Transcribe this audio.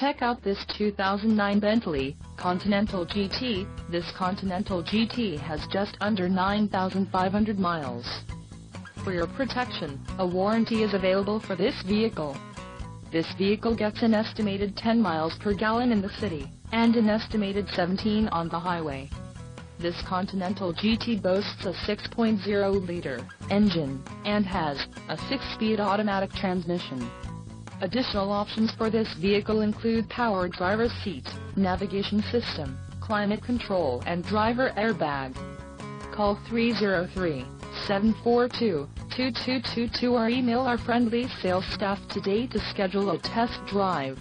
Check out this 2009 Bentley Continental GT. This Continental GT has just under 9,500 miles. For your protection, a warranty is available for this vehicle. This vehicle gets an estimated 10 miles per gallon in the city, and an estimated 17 on the highway. This Continental GT boasts a 6.0-liter engine, and has a 6-speed automatic transmission. Additional options for this vehicle include power driver seat, navigation system, climate control and driver airbag. Call 303-742-2222 or email our friendly sales staff today to schedule a test drive.